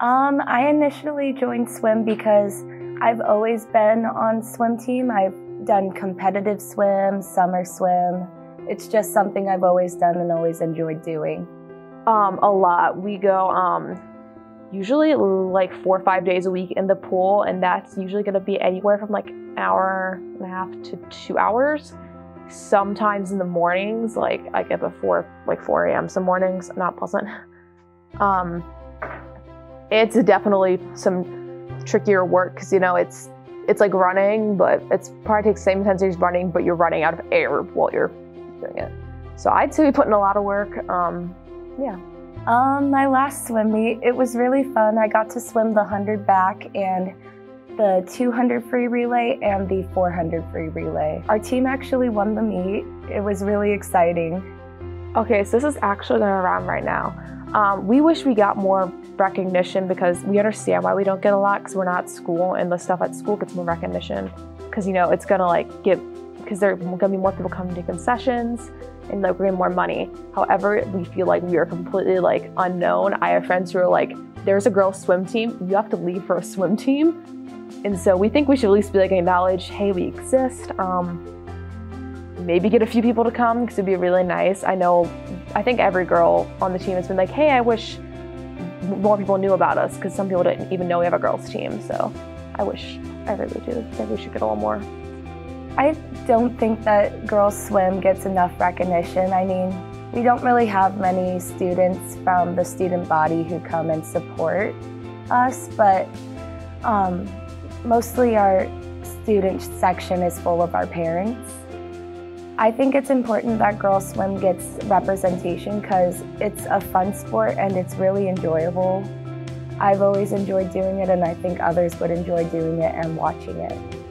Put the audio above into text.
Um, I initially joined swim because I've always been on swim team. I've done competitive swim, summer swim. It's just something I've always done and always enjoyed doing. Um, a lot. We go um, usually like four or five days a week in the pool, and that's usually going to be anywhere from like an hour and a half to two hours. Sometimes in the mornings, like I get before like 4 a.m. Some mornings, not pleasant. Um, it's definitely some trickier work because you know it's it's like running, but it's probably takes the same intensity as running, but you're running out of air while you're doing it. So I'd say we put in a lot of work. Um, yeah. Um, my last swim meet, it was really fun. I got to swim the 100 back and the 200 free relay and the 400 free relay. Our team actually won the meet. It was really exciting. Okay, so this is actually going around right now. Um, we wish we got more recognition because we understand why we don't get a lot because we're not at school and the stuff at school gets more recognition because you know it's gonna like get because there are gonna be more people coming to concessions and like we're getting more money. However, we feel like we are completely like unknown. I have friends who are like, "There's a girls swim team. You have to leave for a swim team," and so we think we should at least be like acknowledge, "Hey, we exist." Um, maybe get a few people to come because it'd be really nice. I know, I think every girl on the team has been like, hey, I wish more people knew about us because some people didn't even know we have a girls team. So I wish I really do. Maybe we should get a little more. I don't think that girls swim gets enough recognition. I mean, we don't really have many students from the student body who come and support us, but um, mostly our student section is full of our parents. I think it's important that girls swim gets representation because it's a fun sport and it's really enjoyable. I've always enjoyed doing it and I think others would enjoy doing it and watching it.